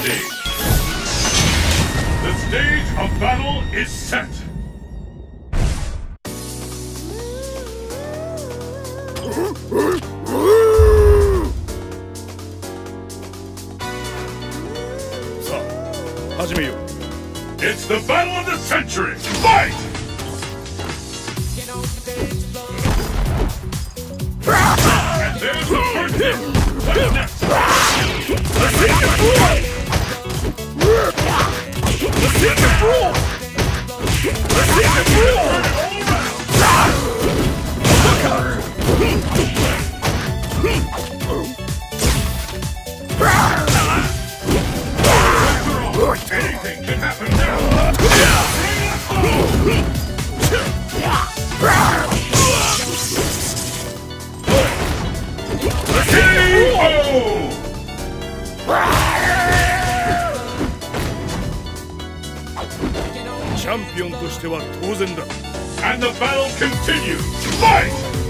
stage. The stage of battle is set. It's the battle of the century! Fight! And there's the first hit! Anything can happen now! KO! And the battle continues! Fight!